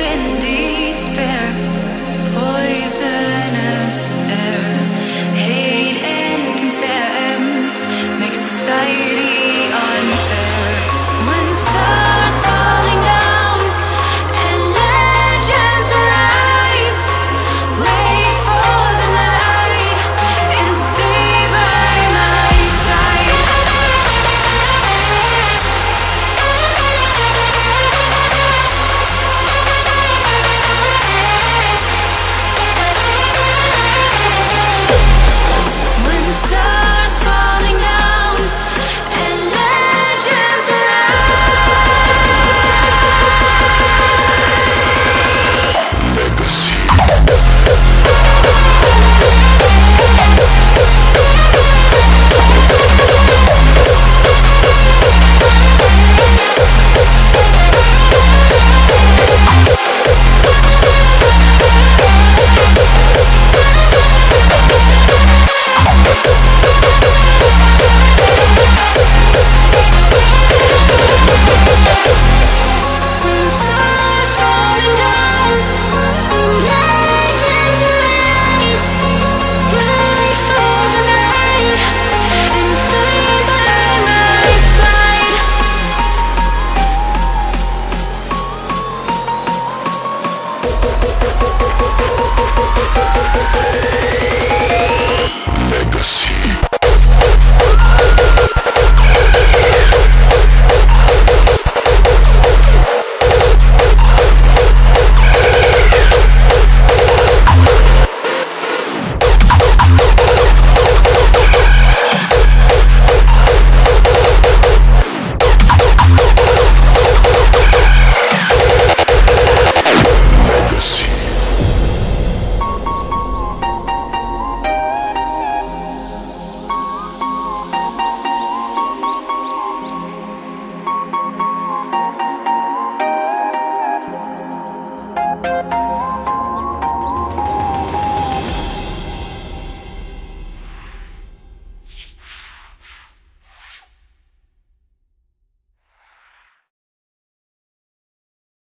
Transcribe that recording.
in despair,